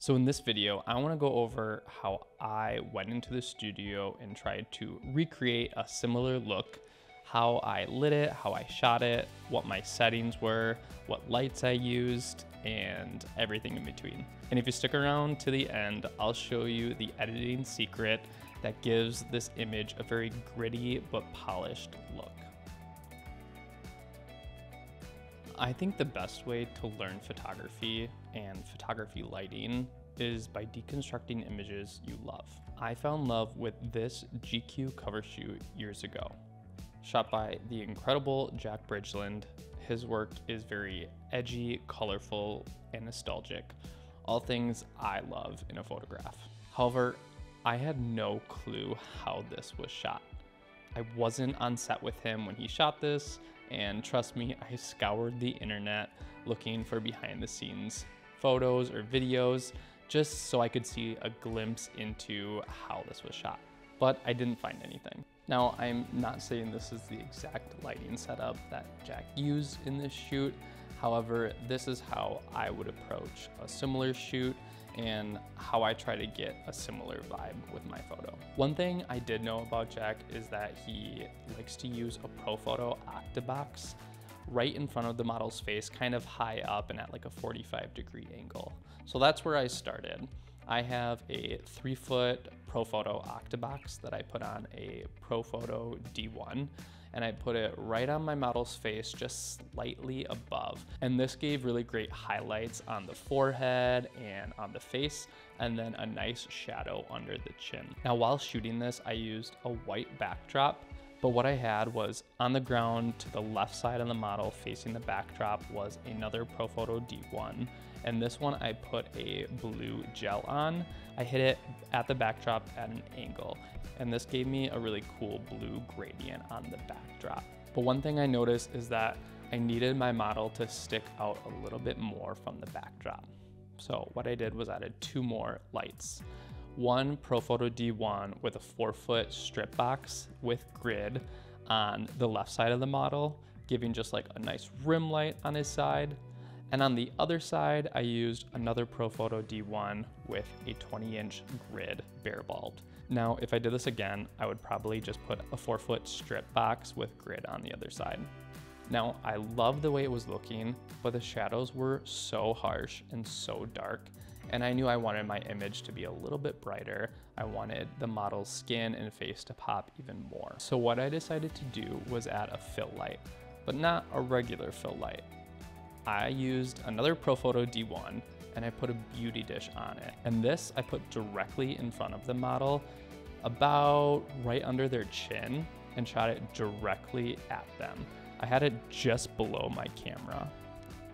So in this video, I wanna go over how I went into the studio and tried to recreate a similar look, how I lit it, how I shot it, what my settings were, what lights I used, and everything in between. And if you stick around to the end, I'll show you the editing secret that gives this image a very gritty but polished look. I think the best way to learn photography and photography lighting is by deconstructing images you love. I found love with this GQ cover shoot years ago. Shot by the incredible Jack Bridgland, his work is very edgy, colorful, and nostalgic, all things I love in a photograph. However, I had no clue how this was shot. I wasn't on set with him when he shot this, and trust me, I scoured the internet looking for behind the scenes photos or videos just so I could see a glimpse into how this was shot. But I didn't find anything. Now, I'm not saying this is the exact lighting setup that Jack used in this shoot. However, this is how I would approach a similar shoot and how I try to get a similar vibe with my photo. One thing I did know about Jack is that he likes to use a Profoto Octabox right in front of the model's face, kind of high up and at like a 45 degree angle. So that's where I started. I have a three foot Profoto Octabox that I put on a Profoto D1 and I put it right on my model's face, just slightly above. And this gave really great highlights on the forehead and on the face, and then a nice shadow under the chin. Now, while shooting this, I used a white backdrop but what I had was on the ground to the left side of the model facing the backdrop was another Profoto D1 and this one I put a blue gel on. I hit it at the backdrop at an angle and this gave me a really cool blue gradient on the backdrop. But one thing I noticed is that I needed my model to stick out a little bit more from the backdrop. So what I did was added two more lights. One Profoto D1 with a four foot strip box with grid on the left side of the model, giving just like a nice rim light on his side. And on the other side, I used another Profoto D1 with a 20 inch grid bare bulbed. Now, if I did this again, I would probably just put a four foot strip box with grid on the other side. Now, I love the way it was looking, but the shadows were so harsh and so dark, and I knew I wanted my image to be a little bit brighter. I wanted the model's skin and face to pop even more. So what I decided to do was add a fill light, but not a regular fill light. I used another Profoto D1 and I put a beauty dish on it. And this I put directly in front of the model, about right under their chin, and shot it directly at them. I had it just below my camera.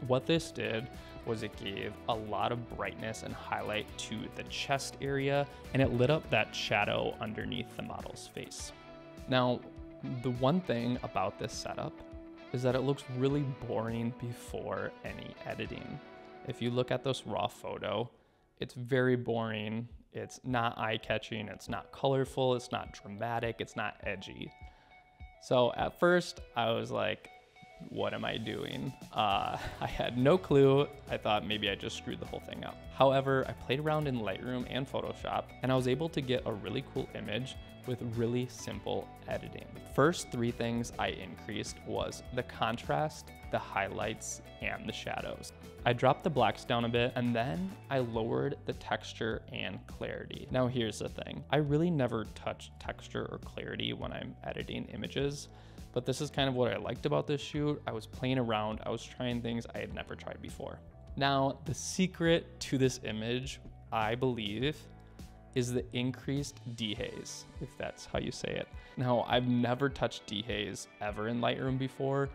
What this did was it gave a lot of brightness and highlight to the chest area, and it lit up that shadow underneath the model's face. Now, the one thing about this setup is that it looks really boring before any editing. If you look at this raw photo, it's very boring. It's not eye catching. It's not colorful. It's not dramatic. It's not edgy. So at first, I was like, what am I doing? Uh, I had no clue. I thought maybe I just screwed the whole thing up. However, I played around in Lightroom and Photoshop and I was able to get a really cool image with really simple editing. First three things I increased was the contrast, the highlights, and the shadows. I dropped the blacks down a bit and then I lowered the texture and clarity. Now here's the thing, I really never touch texture or clarity when I'm editing images, but this is kind of what I liked about this shoot. I was playing around, I was trying things I had never tried before. Now, the secret to this image, I believe, is the increased dehaze, if that's how you say it. Now, I've never touched dehaze ever in Lightroom before.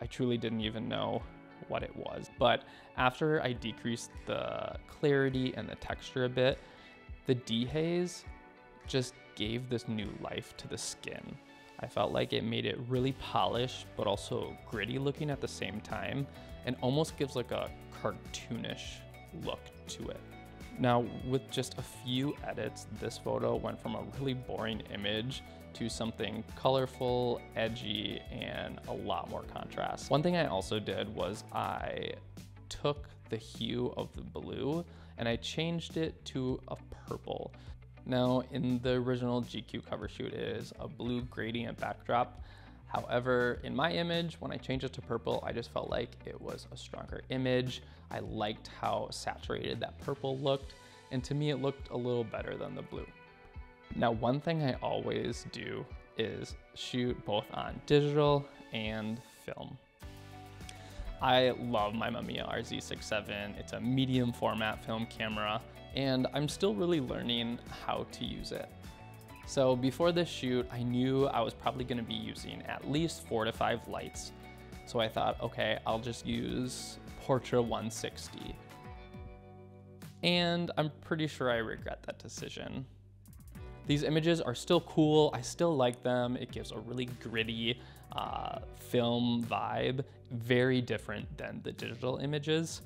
I truly didn't even know what it was. But after I decreased the clarity and the texture a bit, the dehaze just gave this new life to the skin. I felt like it made it really polished, but also gritty looking at the same time, and almost gives like a cartoonish look to it. Now, with just a few edits, this photo went from a really boring image to something colorful, edgy, and a lot more contrast. One thing I also did was I took the hue of the blue and I changed it to a purple. Now in the original GQ cover shoot is a blue gradient backdrop. However, in my image, when I changed it to purple, I just felt like it was a stronger image. I liked how saturated that purple looked, and to me it looked a little better than the blue. Now, one thing I always do is shoot both on digital and film. I love my Mamiya RZ67. It's a medium format film camera and I'm still really learning how to use it. So before this shoot, I knew I was probably gonna be using at least four to five lights. So I thought, okay, I'll just use Portra 160. And I'm pretty sure I regret that decision. These images are still cool. I still like them. It gives a really gritty uh, film vibe, very different than the digital images.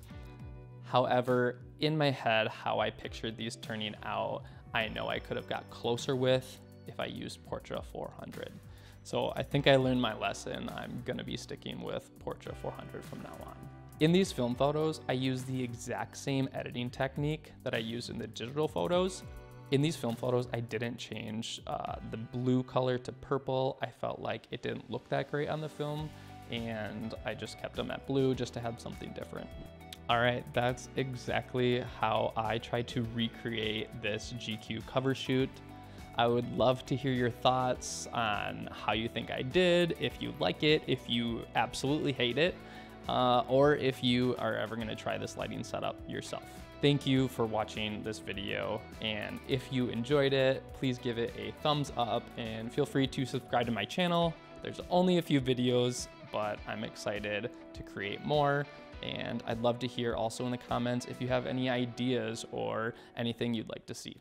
However, in my head, how I pictured these turning out, I know I could have got closer with if I used Portra 400. So I think I learned my lesson. I'm gonna be sticking with Portra 400 from now on. In these film photos, I use the exact same editing technique that I used in the digital photos, in these film photos, I didn't change uh, the blue color to purple. I felt like it didn't look that great on the film and I just kept them at blue just to have something different. All right, that's exactly how I tried to recreate this GQ cover shoot. I would love to hear your thoughts on how you think I did, if you like it, if you absolutely hate it, uh, or if you are ever gonna try this lighting setup yourself. Thank you for watching this video. And if you enjoyed it, please give it a thumbs up and feel free to subscribe to my channel. There's only a few videos, but I'm excited to create more. And I'd love to hear also in the comments if you have any ideas or anything you'd like to see.